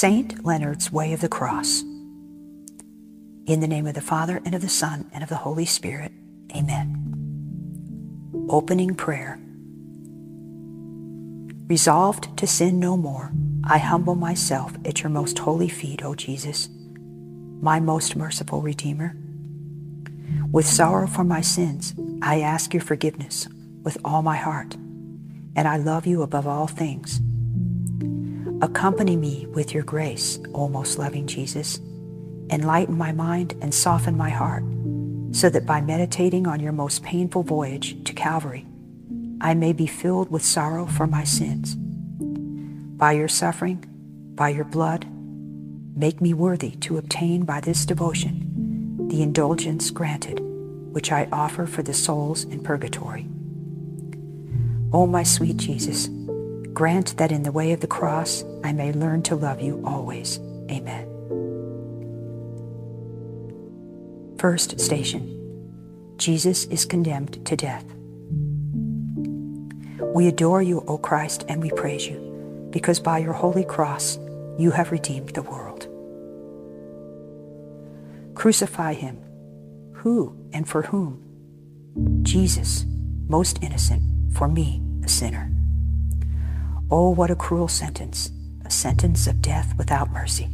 Saint Leonard's Way of the Cross. In the name of the Father, and of the Son, and of the Holy Spirit. Amen. Opening Prayer. Resolved to sin no more, I humble myself at your most holy feet, O Jesus, my most merciful Redeemer. With sorrow for my sins, I ask your forgiveness with all my heart, and I love you above all things. Accompany me with your grace, O most loving Jesus enlighten my mind, and soften my heart, so that by meditating on your most painful voyage to Calvary, I may be filled with sorrow for my sins. By your suffering, by your blood, make me worthy to obtain by this devotion the indulgence granted, which I offer for the souls in purgatory. O my sweet Jesus, grant that in the way of the cross I may learn to love you always. Amen. First station Jesus is condemned to death. We adore you, O Christ, and we praise you, because by your holy cross you have redeemed the world. Crucify him. Who and for whom? Jesus, most innocent, for me, a sinner. Oh, what a cruel sentence, a sentence of death without mercy.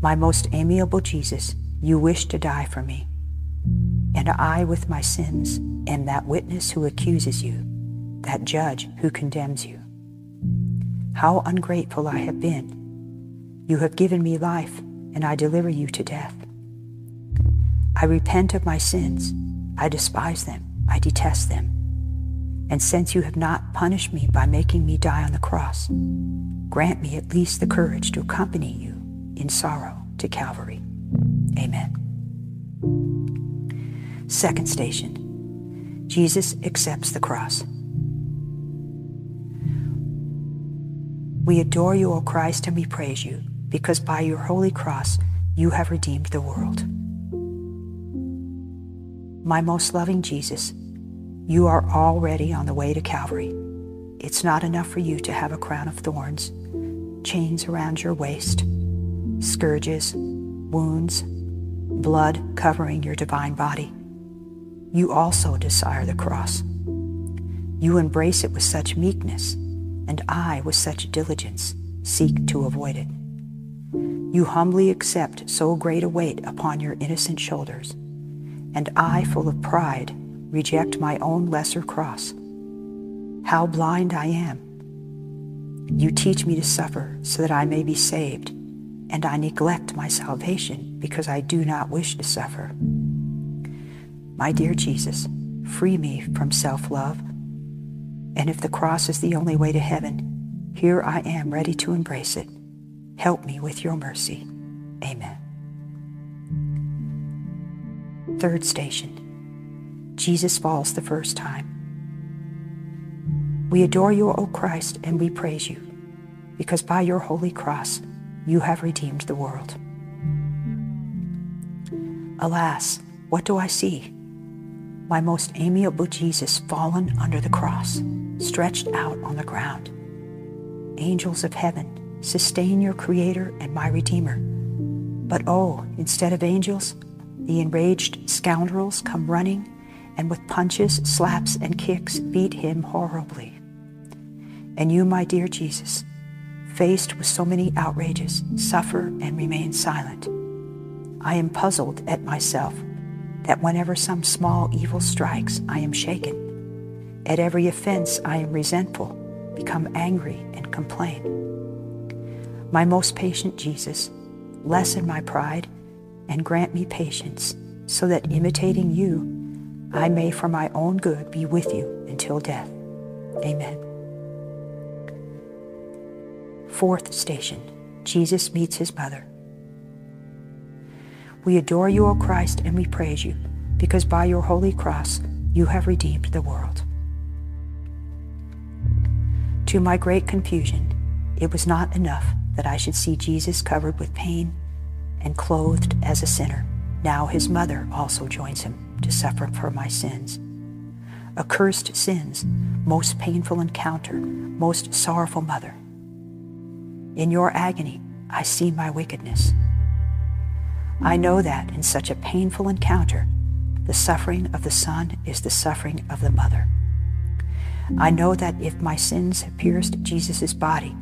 My most amiable Jesus, you wish to die for me. And I, with my sins, am that witness who accuses you, that judge who condemns you. How ungrateful I have been. You have given me life, and I deliver you to death. I repent of my sins. I despise them. I detest them. And since you have not punished me by making me die on the cross, grant me at least the courage to accompany you in sorrow to Calvary. Amen. Second station Jesus accepts the cross. We adore you, O Christ, and we praise you, because by your holy cross you have redeemed the world. My most loving Jesus, you are already on the way to Calvary. It's not enough for you to have a crown of thorns, chains around your waist, scourges, wounds, blood covering your divine body. You also desire the cross. You embrace it with such meekness, and I, with such diligence, seek to avoid it. You humbly accept so great a weight upon your innocent shoulders, and I, full of pride, reject my own lesser cross. How blind I am! You teach me to suffer so that I may be saved and I neglect my salvation because I do not wish to suffer. My dear Jesus, free me from self love. And if the cross is the only way to heaven, here I am ready to embrace it. Help me with your mercy. Amen. Third station Jesus falls the first time. We adore you, O Christ, and we praise you, because by your holy cross, you have redeemed the world. Alas, what do I see? My most amiable Jesus fallen under the cross, stretched out on the ground. Angels of heaven, sustain your Creator and my Redeemer. But oh, instead of angels, the enraged scoundrels come running and with punches, slaps, and kicks beat him horribly. And you, my dear Jesus, faced with so many outrages, suffer and remain silent. I am puzzled at myself that whenever some small evil strikes, I am shaken. At every offense, I am resentful, become angry, and complain. My most patient Jesus, lessen my pride and grant me patience, so that imitating you, I may for my own good be with you until death. Amen. Fourth station Jesus meets his mother. We adore you, O Christ, and we praise you, because by your holy cross you have redeemed the world. To my great confusion, it was not enough that I should see Jesus covered with pain and clothed as a sinner. Now his mother also joins him to suffer for my sins. Accursed sins, most painful encounter, most sorrowful mother. In your agony, I see my wickedness. I know that in such a painful encounter, the suffering of the Son is the suffering of the mother. I know that if my sins have pierced Jesus' body,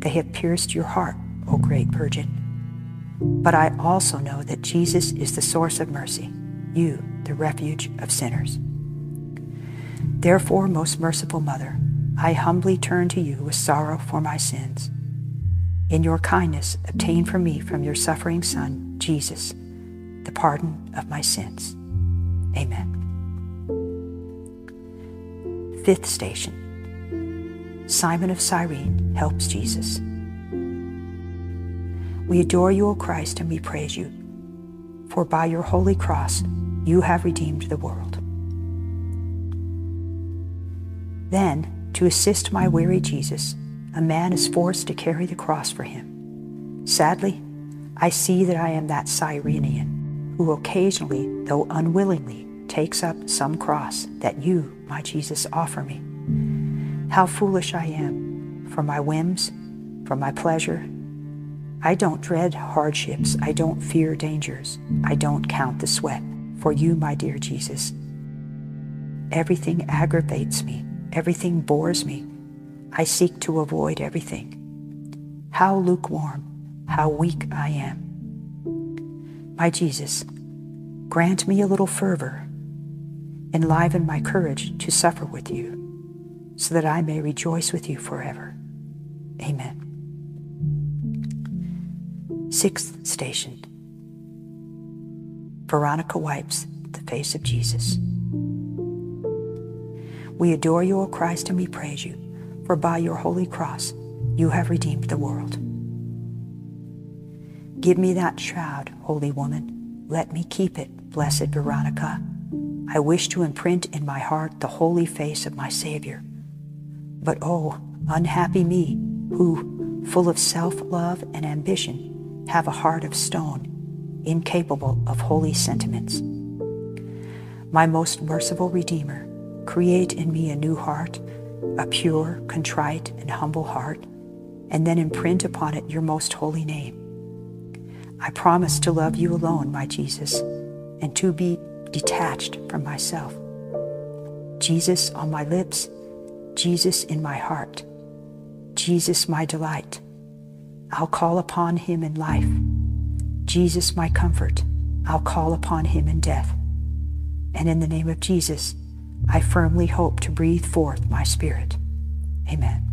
they have pierced your heart, O great Virgin. But I also know that Jesus is the source of mercy, you, the refuge of sinners. Therefore, most merciful Mother, I humbly turn to you with sorrow for my sins. In your kindness, obtain for me from your suffering Son, Jesus, the pardon of my sins. Amen. Fifth station Simon of Cyrene helps Jesus. We adore you, O Christ, and we praise you, for by your holy cross you have redeemed the world. Then, to assist my weary Jesus, a man is forced to carry the cross for him. Sadly, I see that I am that Cyrenian who occasionally, though unwillingly, takes up some cross that you, my Jesus, offer me. How foolish I am for my whims, for my pleasure. I don't dread hardships. I don't fear dangers. I don't count the sweat for you, my dear Jesus. Everything aggravates me. Everything bores me. I seek to avoid everything. How lukewarm, how weak I am. My Jesus, grant me a little fervor. Enliven my courage to suffer with you, so that I may rejoice with you forever. Amen. Sixth station Veronica wipes the face of Jesus. We adore you, O Christ, and we praise you, for by your holy cross you have redeemed the world. Give me that shroud, holy woman. Let me keep it, blessed Veronica. I wish to imprint in my heart the holy face of my Savior. But oh, unhappy me, who, full of self love and ambition, have a heart of stone, incapable of holy sentiments. My most merciful Redeemer, Create in me a new heart, a pure, contrite, and humble heart, and then imprint upon it your most holy name. I promise to love you alone, my Jesus, and to be detached from myself. Jesus on my lips, Jesus in my heart, Jesus my delight. I'll call upon him in life. Jesus my comfort, I'll call upon him in death. And in the name of Jesus, I firmly hope to breathe forth my spirit. Amen.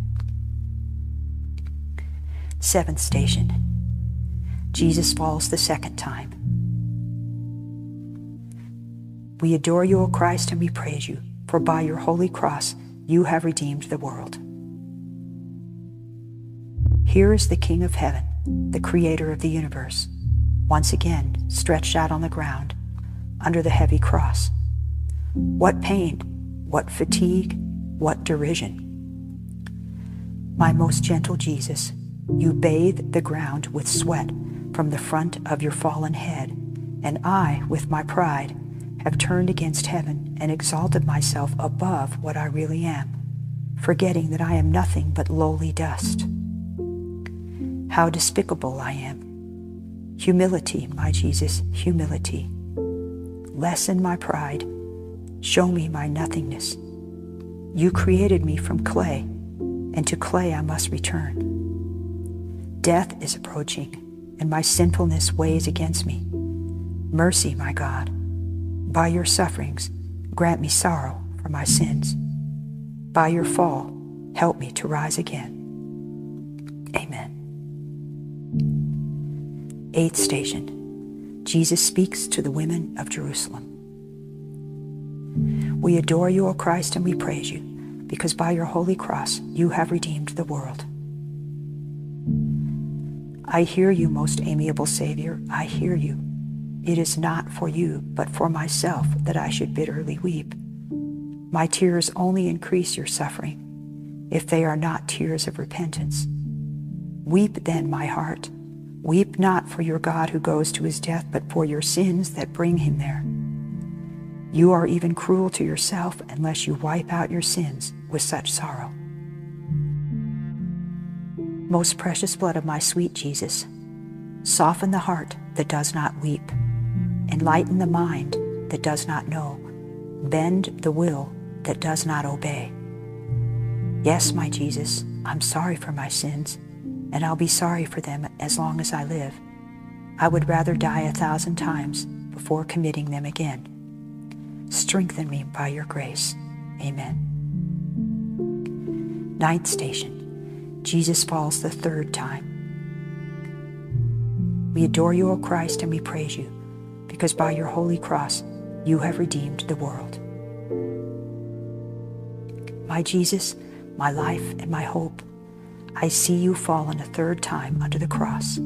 Seventh station Jesus falls the second time. We adore you, O Christ, and we praise you, for by your holy cross you have redeemed the world. Here is the King of heaven, the creator of the universe, once again stretched out on the ground under the heavy cross. What pain, what fatigue, what derision. My most gentle Jesus, you bathe the ground with sweat from the front of your fallen head, and I, with my pride, have turned against heaven and exalted myself above what I really am, forgetting that I am nothing but lowly dust. How despicable I am. Humility, my Jesus, humility. Lessen my pride Show me my nothingness. You created me from clay, and to clay I must return. Death is approaching, and my sinfulness weighs against me. Mercy, my God. By your sufferings, grant me sorrow for my sins. By your fall, help me to rise again. Amen. Eighth station Jesus speaks to the women of Jerusalem. We adore you, O Christ, and we praise you, because by your holy cross you have redeemed the world. I hear you, most amiable Savior, I hear you. It is not for you, but for myself that I should bitterly weep. My tears only increase your suffering, if they are not tears of repentance. Weep then, my heart. Weep not for your God who goes to his death, but for your sins that bring him there. You are even cruel to yourself unless you wipe out your sins with such sorrow. Most precious blood of my sweet Jesus, soften the heart that does not weep, enlighten the mind that does not know, bend the will that does not obey. Yes, my Jesus, I'm sorry for my sins, and I'll be sorry for them as long as I live. I would rather die a thousand times before committing them again. Strengthen me by your grace. Amen. Ninth station Jesus falls the third time. We adore you, O Christ, and we praise you, because by your holy cross you have redeemed the world. My Jesus, my life, and my hope, I see you fallen a third time under the cross.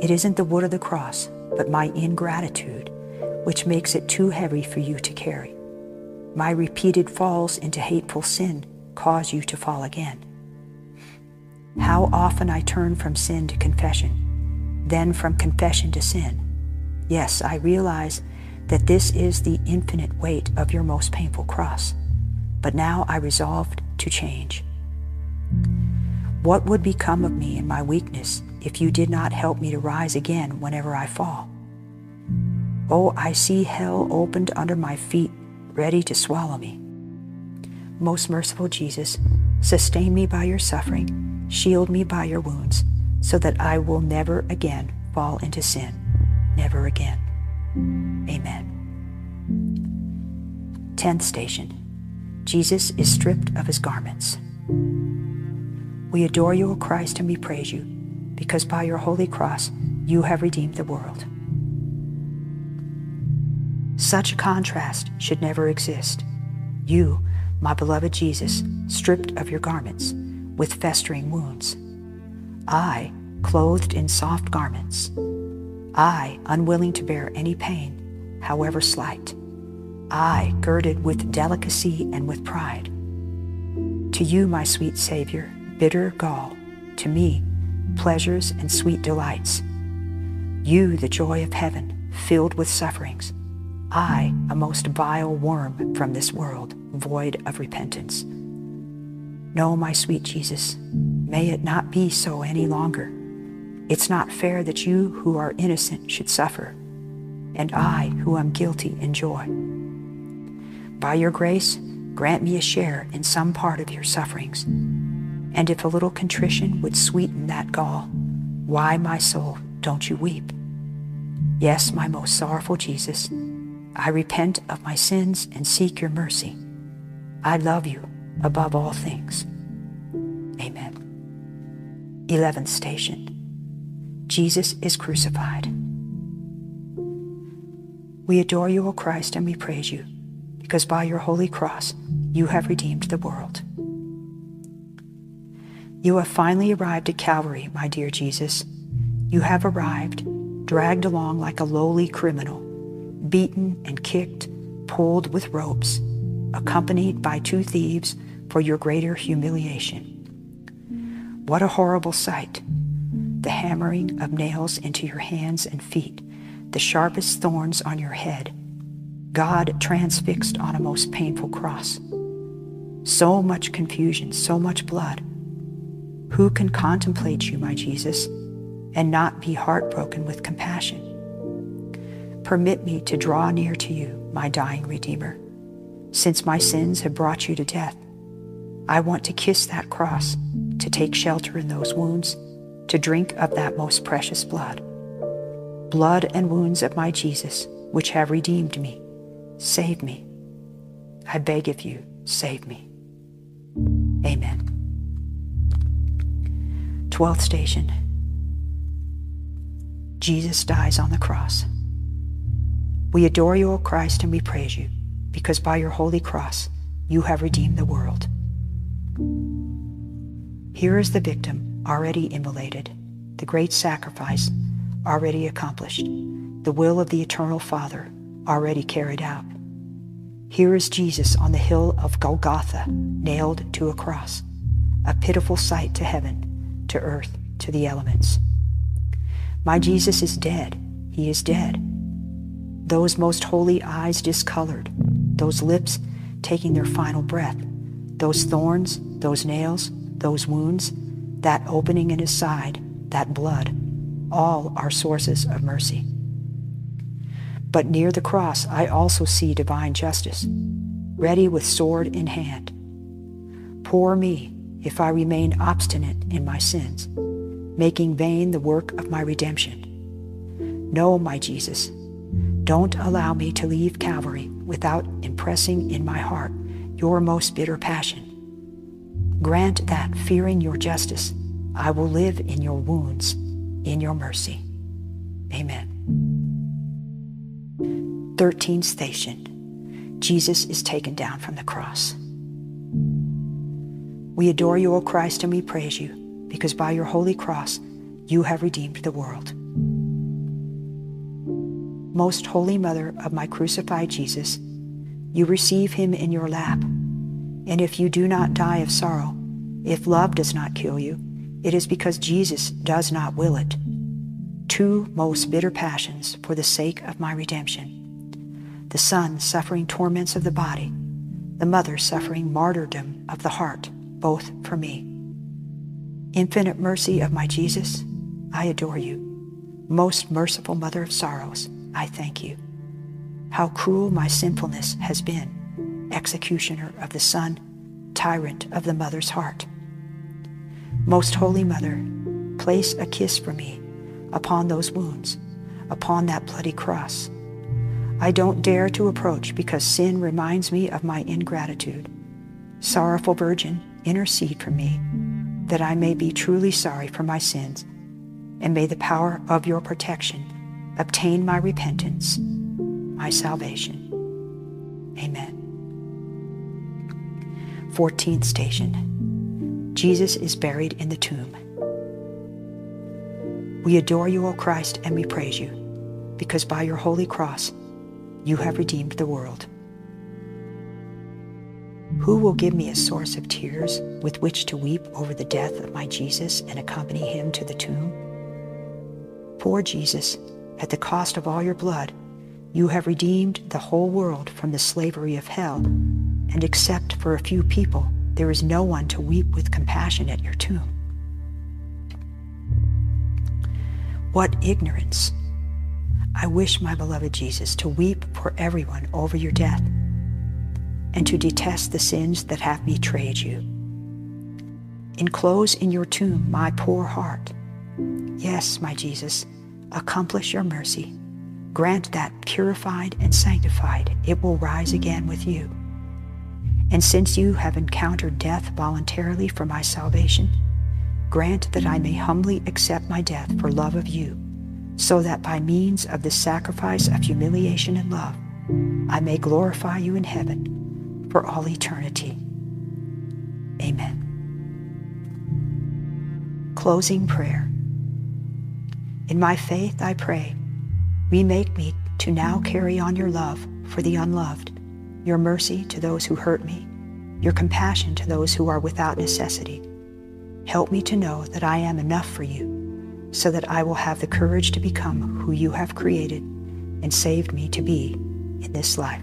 It isn't the wood of the cross, but my ingratitude, which makes it too heavy for you to carry. My repeated falls into hateful sin cause you to fall again. How often I turn from sin to confession, then from confession to sin. Yes, I realize that this is the infinite weight of your most painful cross, but now I resolved to change. What would become of me in my weakness if you did not help me to rise again whenever I fall? Oh, I see hell opened under my feet, ready to swallow me. Most merciful Jesus, sustain me by your suffering, shield me by your wounds, so that I will never again fall into sin. Never again. Amen. Tenth station Jesus is stripped of his garments. We adore you, O Christ, and we praise you, because by your holy cross you have redeemed the world. Such a contrast should never exist. You, my beloved Jesus, stripped of your garments, with festering wounds. I, clothed in soft garments. I, unwilling to bear any pain, however slight. I, girded with delicacy and with pride. To you, my sweet Savior, bitter gall, to me, pleasures and sweet delights. You, the joy of heaven, filled with sufferings. I, a most vile worm from this world, void of repentance. No, my sweet Jesus, may it not be so any longer. It's not fair that you who are innocent should suffer, and I, who am guilty, enjoy. By your grace, grant me a share in some part of your sufferings and if a little contrition would sweeten that gall, why, my soul, don't you weep? Yes, my most sorrowful Jesus, I repent of my sins and seek your mercy. I love you above all things. Amen. Eleventh station Jesus is crucified. We adore you, O Christ, and we praise you, because by your holy cross you have redeemed the world. You have finally arrived at Calvary, my dear Jesus. You have arrived, dragged along like a lowly criminal, beaten and kicked, pulled with ropes, accompanied by two thieves for your greater humiliation. What a horrible sight! The hammering of nails into your hands and feet, the sharpest thorns on your head, God transfixed on a most painful cross. So much confusion, so much blood. Who can contemplate you, my Jesus, and not be heartbroken with compassion? Permit me to draw near to you, my dying Redeemer. Since my sins have brought you to death, I want to kiss that cross, to take shelter in those wounds, to drink of that most precious blood. Blood and wounds of my Jesus, which have redeemed me. Save me. I beg of you, save me. Amen. Twelfth station Jesus dies on the cross. We adore you, O Christ, and we praise you, because by your holy cross you have redeemed the world. Here is the victim already immolated, the great sacrifice already accomplished, the will of the eternal Father already carried out. Here is Jesus on the hill of Golgotha, nailed to a cross, a pitiful sight to heaven to earth, to the elements. My Jesus is dead. He is dead. Those most holy eyes discolored, those lips taking their final breath, those thorns, those nails, those wounds, that opening in his side, that blood, all are sources of mercy. But near the cross, I also see divine justice, ready with sword in hand. Poor me, if I remain obstinate in my sins, making vain the work of my redemption. No, my Jesus, don't allow me to leave Calvary without impressing in my heart your most bitter passion. Grant that, fearing your justice, I will live in your wounds, in your mercy. Amen. 13th station Jesus is taken down from the cross. We adore you, O Christ, and we praise you, because by your holy cross you have redeemed the world. Most Holy Mother of my crucified Jesus, you receive him in your lap. And if you do not die of sorrow, if love does not kill you, it is because Jesus does not will it. Two most bitter passions for the sake of my redemption. The Son suffering torments of the body, the Mother suffering martyrdom of the heart, both for me. Infinite mercy of my Jesus, I adore you. Most merciful Mother of sorrows, I thank you. How cruel my sinfulness has been, executioner of the Son, tyrant of the mother's heart. Most Holy Mother, place a kiss for me upon those wounds, upon that bloody cross. I don't dare to approach because sin reminds me of my ingratitude. Sorrowful Virgin, intercede for me, that I may be truly sorry for my sins, and may the power of your protection obtain my repentance, my salvation. Amen. 14th station Jesus is buried in the tomb. We adore you, O Christ, and we praise you, because by your holy cross you have redeemed the world. Who will give me a source of tears with which to weep over the death of my Jesus and accompany him to the tomb? Poor Jesus, at the cost of all your blood, you have redeemed the whole world from the slavery of hell, and except for a few people, there is no one to weep with compassion at your tomb. What ignorance! I wish, my beloved Jesus, to weep for everyone over your death and to detest the sins that have betrayed you. Enclose in your tomb my poor heart. Yes, my Jesus, accomplish your mercy. Grant that purified and sanctified, it will rise again with you. And since you have encountered death voluntarily for my salvation, grant that I may humbly accept my death for love of you, so that by means of the sacrifice of humiliation and love, I may glorify you in heaven for all eternity. Amen. Closing prayer. In my faith, I pray, remake me to now carry on your love for the unloved, your mercy to those who hurt me, your compassion to those who are without necessity. Help me to know that I am enough for you, so that I will have the courage to become who you have created and saved me to be in this life.